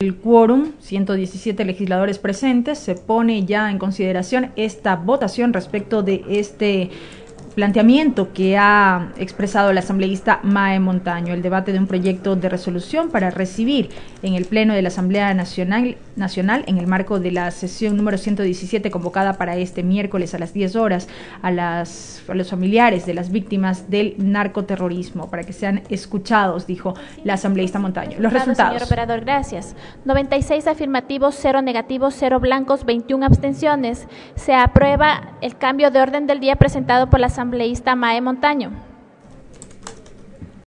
el quórum, 117 legisladores presentes, se pone ya en consideración esta votación respecto de este planteamiento que ha expresado el asambleísta Mae Montaño, el debate de un proyecto de resolución para recibir en el Pleno de la Asamblea Nacional, Nacional en el marco de la sesión número 117 convocada para este miércoles a las 10 horas a, las, a los familiares de las víctimas del narcoterrorismo para que sean escuchados, dijo la asambleísta Montaño. Los resultados. Señor operador, gracias. 96 afirmativos, 0 negativos, 0 blancos, 21 abstenciones. Se aprueba el cambio de orden del día presentado por la asambleísta Mae Montaño.